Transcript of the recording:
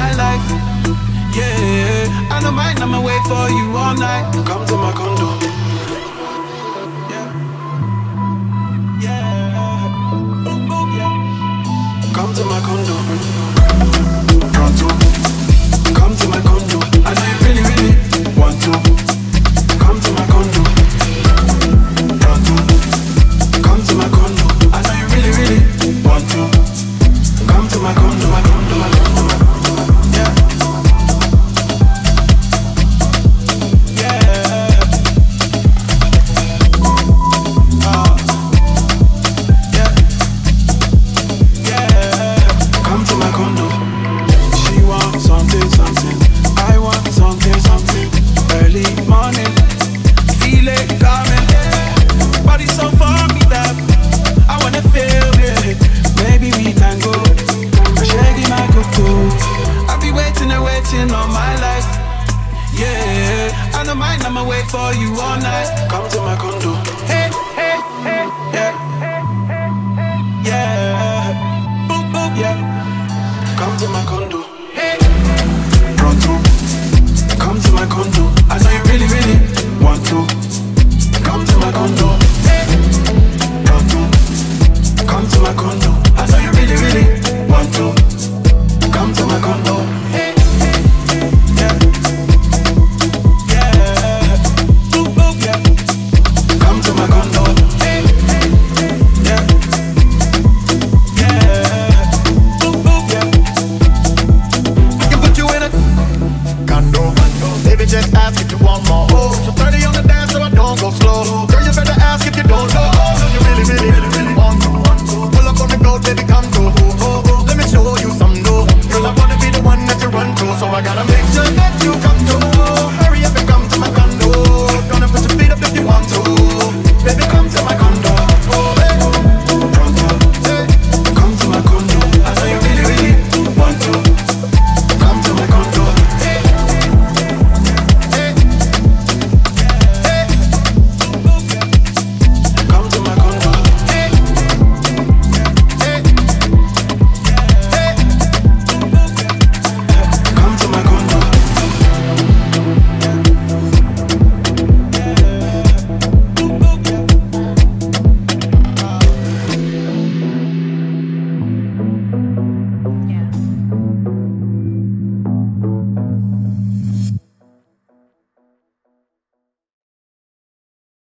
my life. Yeah, I don't mind, I'ma wait for you all night. Come to my condo. yeah. I don't mind, I'ma wait for you all night. Come to my condo. Hey, hey, hey.